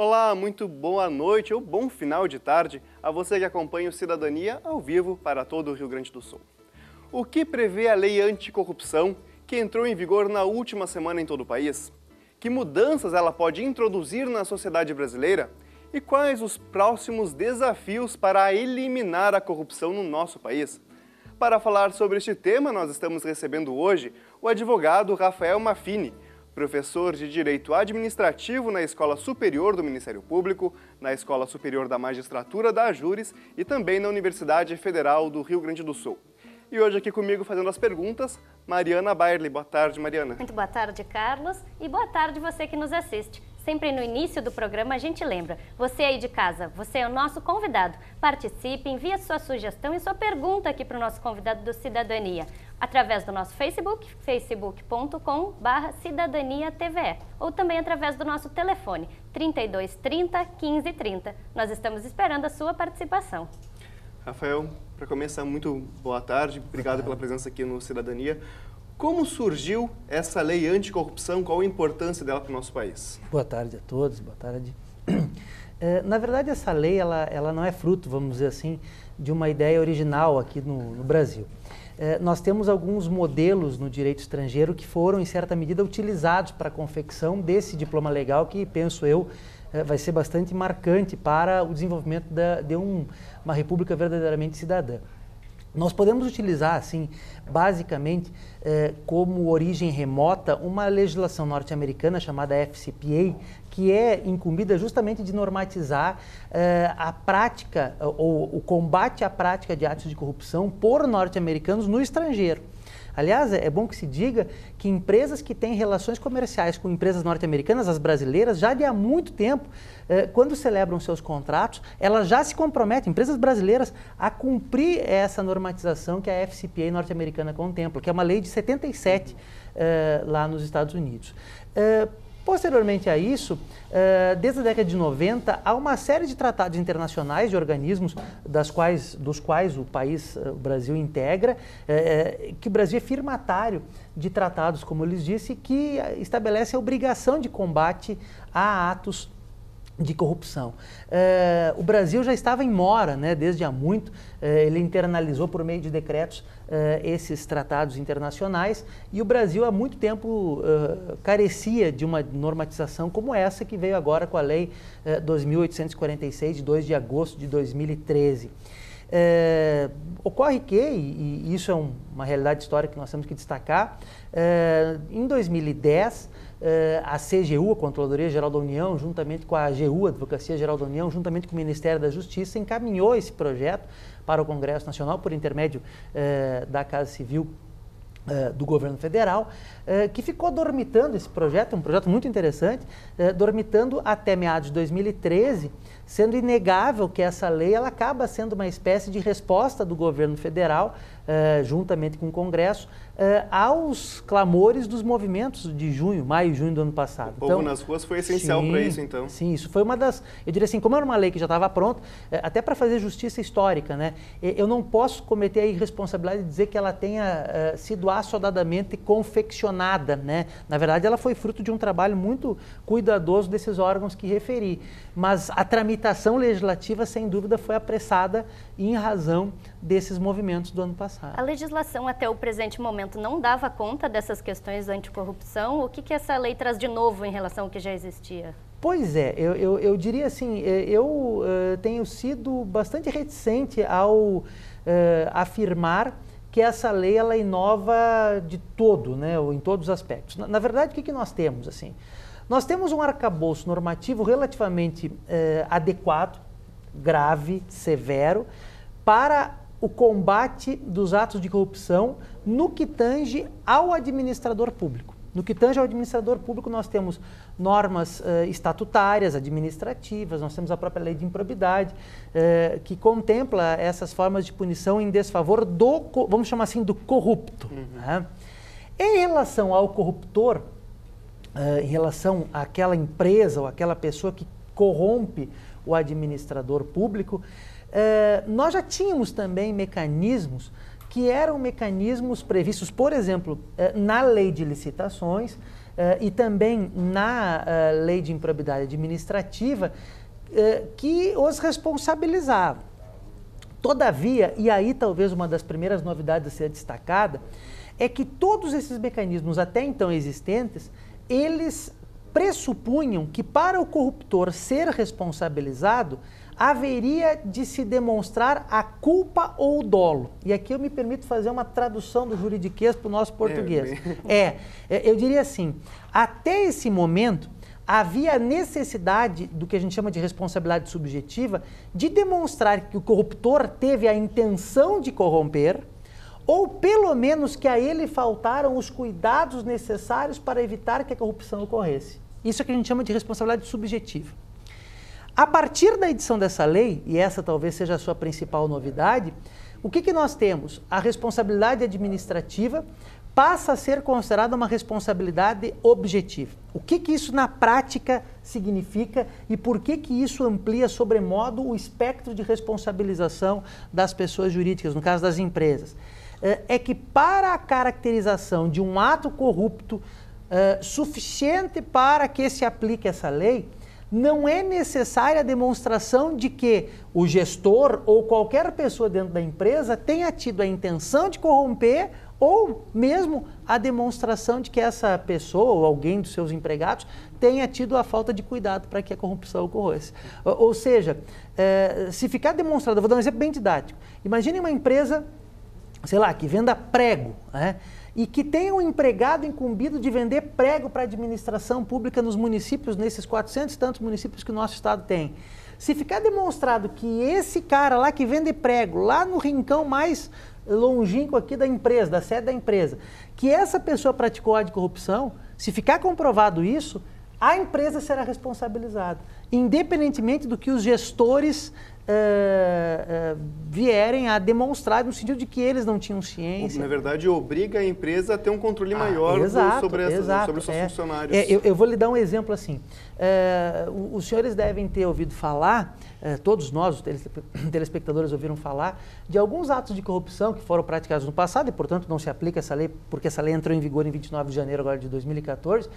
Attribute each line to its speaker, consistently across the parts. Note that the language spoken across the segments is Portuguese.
Speaker 1: Olá, muito boa noite ou bom final de tarde a você que acompanha o Cidadania ao vivo para todo o Rio Grande do Sul. O que prevê a lei anticorrupção que entrou em vigor na última semana em todo o país? Que mudanças ela pode introduzir na sociedade brasileira? E quais os próximos desafios para eliminar a corrupção no nosso país? Para falar sobre este tema, nós estamos recebendo hoje o advogado Rafael Maffini, professor de Direito Administrativo na Escola Superior do Ministério Público, na Escola Superior da Magistratura da Ajures e também na Universidade Federal do Rio Grande do Sul. E hoje aqui comigo fazendo as perguntas, Mariana Bairli. Boa tarde, Mariana.
Speaker 2: Muito boa tarde, Carlos, e boa tarde você que nos assiste. Sempre no início do programa a gente lembra, você aí de casa, você é o nosso convidado. Participe, envie sua sugestão e sua pergunta aqui para o nosso convidado do Cidadania, através do nosso Facebook, facebook.com cidadania TVE, ou também através do nosso telefone, 3230 1530. Nós estamos esperando a sua participação.
Speaker 1: Rafael, para começar, muito boa tarde, obrigado pela presença aqui no Cidadania. Como surgiu essa lei anticorrupção? Qual a importância dela para o nosso país?
Speaker 3: Boa tarde a todos, boa tarde. É, na verdade, essa lei ela, ela não é fruto, vamos dizer assim, de uma ideia original aqui no, no Brasil. É, nós temos alguns modelos no direito estrangeiro que foram, em certa medida, utilizados para a confecção desse diploma legal que, penso eu, é, vai ser bastante marcante para o desenvolvimento da, de um, uma república verdadeiramente cidadã. Nós podemos utilizar, assim, basicamente, eh, como origem remota, uma legislação norte-americana chamada FCPA, que é incumbida justamente de normatizar eh, a prática, ou o combate à prática de atos de corrupção por norte-americanos no estrangeiro. Aliás, é bom que se diga que empresas que têm relações comerciais com empresas norte-americanas, as brasileiras, já de há muito tempo, eh, quando celebram seus contratos, elas já se comprometem, empresas brasileiras, a cumprir essa normatização que a FCPA norte-americana contempla, que é uma lei de 77 eh, lá nos Estados Unidos. Posteriormente a isso, eh, desde a década de 90, há uma série de tratados internacionais de organismos das quais, dos quais o país, eh, o Brasil, integra, eh, que o Brasil é firmatário de tratados, como eu lhes disse, que estabelece a obrigação de combate a atos de corrupção. Uh, o Brasil já estava em mora, né, desde há muito, uh, ele internalizou por meio de decretos uh, esses tratados internacionais e o Brasil há muito tempo carecia de uma normatização como essa que veio agora com a Lei 2.846, de 2 de agosto de 2013. ocorre que, e, e isso é um, uma realidade histórica que nós temos que destacar, em 2010, Uh, a CGU, a Controladoria Geral da União, juntamente com a AGU, a Advocacia Geral da União, juntamente com o Ministério da Justiça, encaminhou esse projeto para o Congresso Nacional por intermédio uh, da Casa Civil uh, do governo federal, que ficou dormitando esse projeto, um projeto muito interessante, dormitando até meados de 2013, sendo inegável que essa lei ela acaba sendo uma espécie de resposta do governo federal, juntamente com o Congresso, uh, aos clamores dos movimentos de junho, maio e junho do ano passado.
Speaker 1: O povo então, nas ruas foi essencial para isso, então.
Speaker 3: Sim, isso foi uma das. Eu diria assim, como era uma lei que já estava pronta, uh, até para fazer justiça histórica, né? Eu não posso cometer a irresponsabilidade de dizer que ela tenha uh, sido assodadamente confeccionada, né? Na verdade, ela foi fruto de um trabalho muito cuidadoso desses órgãos que referi. Mas a tramitação legislativa, sem dúvida, foi apressada em razão desses movimentos do ano passado.
Speaker 2: A legislação até o presente momento momento não dava conta dessas questões anticorrupção? O que, que essa lei traz de novo em relação ao que já existia?
Speaker 3: Pois é, eu, eu, eu diria assim, é, eu uh, tenho sido bastante reticente ao uh, afirmar que essa lei ela inova de todo, né, ou em todos os aspectos. Na, na verdade, o que, que nós temos? assim? Nós temos um arcabouço normativo relativamente adequado, grave, severo, para o combate dos atos de corrupção no que tange ao administrador público. No que tange ao administrador público, nós temos normas uh, estatutárias, administrativas, nós temos a própria lei de improbidade, uh, que contempla essas formas de punição em desfavor do, vamos chamar assim, do corrupto. Uhum. Né? Em relação ao corruptor, uh, em relação àquela empresa ou àquela pessoa que corrompe o administrador público, nós já tínhamos também mecanismos que eram mecanismos previstos, por exemplo, eh, na lei de licitações, e também na lei de improbidade administrativa que os responsabilizavam. Todavia, e aí talvez uma das primeiras novidades a ser destacada, é que todos esses mecanismos até então existentes, eles pressupunham que para o corruptor ser responsabilizado, haveria de se demonstrar a culpa ou o dolo. E aqui eu me permito fazer uma tradução do juridiquês para o nosso português. É, é, eu diria assim, até esse momento, havia necessidade do que a gente chama de responsabilidade subjetiva de demonstrar que o corruptor teve a intenção de corromper, ou pelo menos que a ele faltaram os cuidados necessários para evitar que a corrupção ocorresse. Isso é que a gente chama de responsabilidade subjetiva. A partir da edição dessa lei, e essa talvez seja a sua principal novidade, o que, que nós temos? A responsabilidade administrativa passa a ser considerada uma responsabilidade objetiva. O que, que isso na prática significa e por que, que isso amplia sobremodo o espectro de responsabilização das pessoas jurídicas, no caso das empresas? É, é que para a caracterização de um ato corrupto suficiente para que se aplique essa lei, não é necessária a demonstração de que o gestor ou qualquer pessoa dentro da empresa tenha tido a intenção de corromper ou mesmo a demonstração de que essa pessoa ou alguém dos seus empregados tenha tido a falta de cuidado para que a corrupção ocorresse. Ou, seja, se ficar demonstrado, vou dar um exemplo bem didático. Imagine uma empresa, sei lá, que venda prego, né? E que tenha um empregado incumbido de vender prego para a administração pública nos municípios, nesses 400 e tantos municípios que o nosso estado tem. Se ficar demonstrado que esse cara lá que vende prego, lá no rincão mais longínquo aqui da empresa, da sede da empresa, que essa pessoa praticou a de corrupção, se ficar comprovado isso, a empresa será responsabilizada, independentemente do que os gestores uh, uh, vierem a demonstrar no sentido de que eles não tinham ciência.
Speaker 1: Na verdade, obriga a empresa a ter um controle ah, maior exato, sobre, essas, exato, sobre os seus é, funcionários.
Speaker 3: É, eu, eu, vou lhe dar um exemplo assim. Uh, os senhores devem ter ouvido falar, todos nós, os telespectadores, ouviram falar de alguns atos de corrupção que foram praticados no passado e, portanto, não se aplica essa lei, porque essa lei entrou em vigor em 29 de janeiro agora de 2014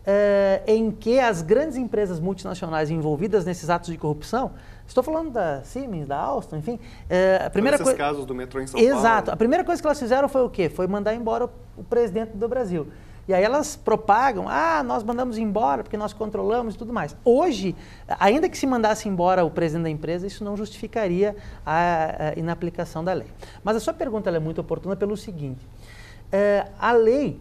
Speaker 3: uh, em que as grandes empresas multinacionais envolvidas nesses atos de corrupção, estou falando da Siemens, da Alstom, enfim, uh, a primeira
Speaker 1: coisa... casos do metrô em São
Speaker 3: Exato.
Speaker 1: Paulo.
Speaker 3: Exato. A primeira coisa que elas fizeram foi o quê? Foi mandar embora o, o presidente do Brasil. E aí elas propagam, ah, nós mandamos embora porque nós controlamos e tudo mais. Hoje, ainda que se mandasse embora o presidente da empresa, isso não justificaria a, a inaplicação da lei. Mas a sua pergunta é muito oportuna pelo seguinte, é, a lei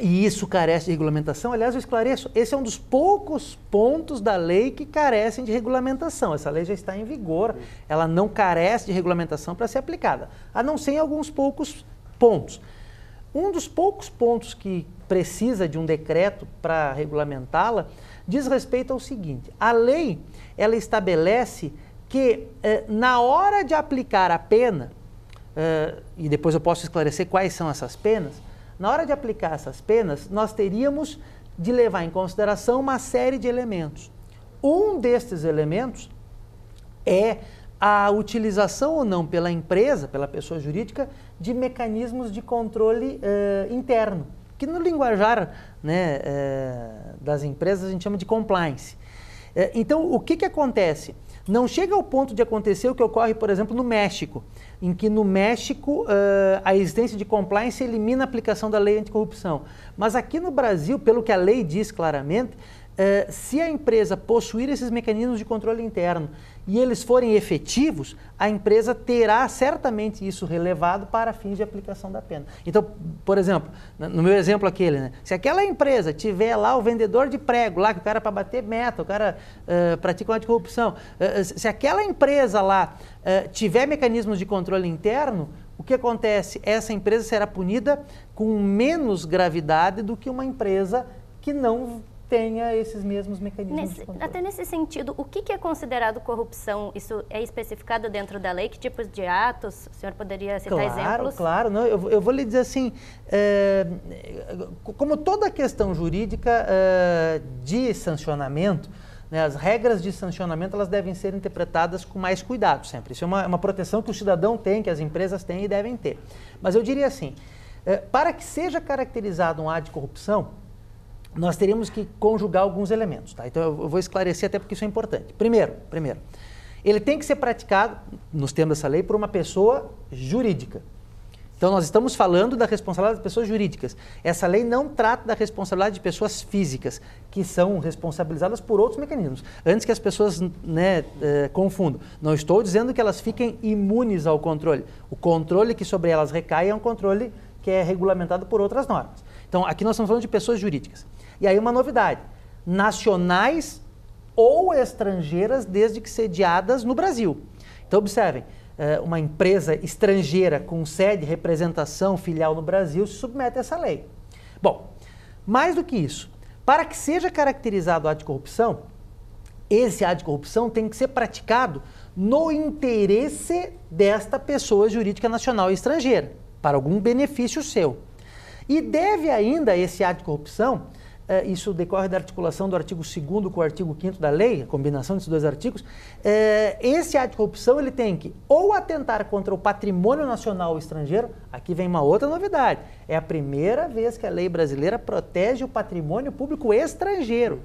Speaker 3: e isso carece de regulamentação. Aliás, eu esclareço, esse é um dos poucos pontos da lei que carecem de regulamentação. Essa lei já está em vigor, ela não carece de regulamentação para ser aplicada, a não ser em alguns poucos pontos. Um dos poucos pontos que precisa de um decreto para regulamentá-la diz respeito ao seguinte: a lei ela estabelece que eh, na hora de aplicar a pena, eh, e depois eu posso esclarecer quais são essas penas, na hora de aplicar essas penas, nós teríamos de levar em consideração uma série de elementos. Um destes elementos é a utilização ou não pela empresa, pela pessoa jurídica, de mecanismos de controle eh, interno, que no linguajar né, eh, das empresas a gente chama de compliance. Eh, então, o que, que acontece? Não chega ao ponto de acontecer o que ocorre, por exemplo, no México, em que no México uh, a existência de compliance elimina a aplicação da lei anticorrupção. Mas aqui no Brasil, pelo que a lei diz claramente, uh, se a empresa possuir esses mecanismos de controle interno e eles forem efetivos, a empresa terá certamente isso relevado para fins de aplicação da pena. Então, por exemplo, no meu exemplo aquele, né, se aquela empresa tiver lá o vendedor de prego, lá que o cara para bater meta, o cara uh, pratica uma anticorrupção, uh, se aquela empresa lá tiver mecanismos de controle interno, o que acontece? Essa empresa será punida com menos gravidade do que uma empresa que não tenha esses mesmos mecanismos
Speaker 2: nesse, Até nesse sentido, o que, que, é considerado corrupção? Isso é especificado dentro da lei? Que tipos de atos? O senhor poderia citar
Speaker 3: claro,
Speaker 2: exemplos?
Speaker 3: Claro, não, eu, eu, vou lhe dizer assim, é, como toda questão jurídica é, de sancionamento, né, as regras de sancionamento elas devem ser interpretadas com mais cuidado sempre. Isso é uma, uma proteção que o cidadão tem, que as empresas têm e devem ter. Mas eu diria assim, é, para que seja caracterizado um ato de corrupção, nós teríamos que conjugar alguns elementos. Tá? Então eu vou esclarecer até porque isso é importante. Primeiro, primeiro, ele tem que ser praticado, nos termos dessa lei, por uma pessoa jurídica. Então, nós estamos falando da responsabilidade das pessoas jurídicas. Essa lei não trata da responsabilidade de pessoas físicas, que são responsabilizadas por outros mecanismos. Antes que as pessoas né, eh, confundam. Não estou dizendo que elas fiquem imunes ao controle. O controle que sobre elas recai é um controle que é regulamentado por outras normas. Então, aqui nós estamos falando de pessoas jurídicas. E aí, uma novidade: nacionais ou estrangeiras, desde que sediadas no Brasil. Então, observem eh, uma empresa estrangeira com sede, representação, filial no Brasil se submete a essa lei. Bom, mais do que isso, para que seja caracterizado o ato de corrupção, esse ato de corrupção tem que ser praticado no interesse desta pessoa jurídica nacional e estrangeira, para algum benefício seu. E deve ainda esse ato de corrupção é, isso decorre da articulação do artigo 2 com o artigo 5 da lei, a combinação desses dois artigos, é, esse ato de corrupção ele tem que ou atentar contra o patrimônio nacional ou estrangeiro, aqui vem uma outra novidade, é a primeira vez que a lei brasileira protege o patrimônio público estrangeiro.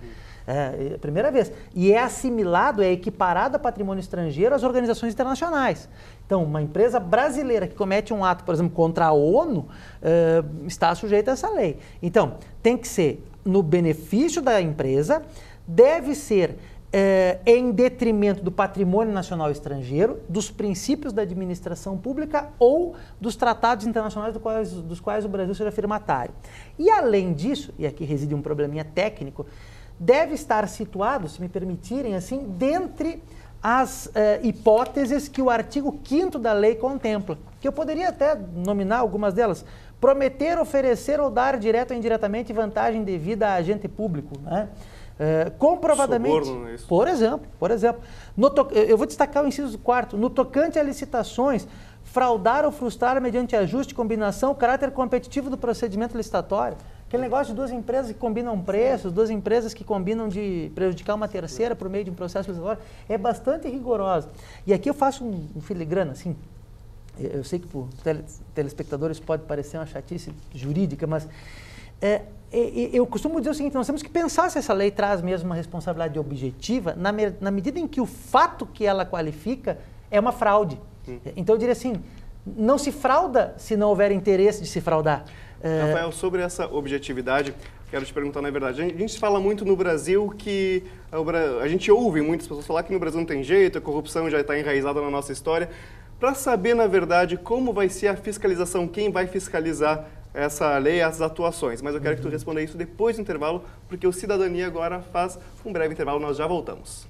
Speaker 3: É, é, a primeira vez. E é assimilado, é equiparado a patrimônio estrangeiro às organizações internacionais. Então, uma empresa brasileira que comete um ato, por exemplo, contra a ONU, é, está sujeita a essa lei. Então, tem que ser no benefício da empresa, deve ser é, em detrimento do patrimônio nacional estrangeiro, dos princípios da administração pública ou dos tratados internacionais do quais, dos quais o Brasil seja firmatário. E além disso, e aqui reside um probleminha técnico, deve estar situado, se me permitirem assim, dentre as eh, hipóteses que o artigo 5 da lei contempla, que eu poderia até nominar algumas delas prometer, oferecer ou dar direto ou indiretamente vantagem devida a agente público, né? É, comprovadamente, Soborno, é por exemplo, por exemplo, to, eu vou destacar o inciso quarto, no tocante a licitações, fraudar ou frustrar mediante ajuste, combinação, o caráter competitivo do procedimento licitatório. Aquele negócio de duas empresas que combinam preços, duas empresas que combinam de prejudicar uma terceira por meio de um processo licitatório, é bastante rigoroso. E aqui eu faço um, um filigrana, assim, eu sei que para os telespectadores pode parecer uma chatice jurídica, mas é, eu costumo dizer o seguinte: nós temos que pensar se essa lei traz mesmo uma responsabilidade objetiva, na, na medida em que o fato que ela qualifica é uma fraude. Hum. Então eu diria assim: não se frauda se não houver interesse de se fraudar.
Speaker 1: É, Rafael, sobre essa objetividade, quero te perguntar, na verdade, a gente fala muito no Brasil que a gente ouve muitas pessoas falar que no Brasil não tem jeito, a corrupção já está enraizada na nossa história para saber, na verdade, como vai ser a fiscalização, quem vai fiscalizar essa lei, as atuações. Mas eu quero que tu responda isso depois do intervalo, porque o Cidadania agora faz um breve intervalo, nós já voltamos.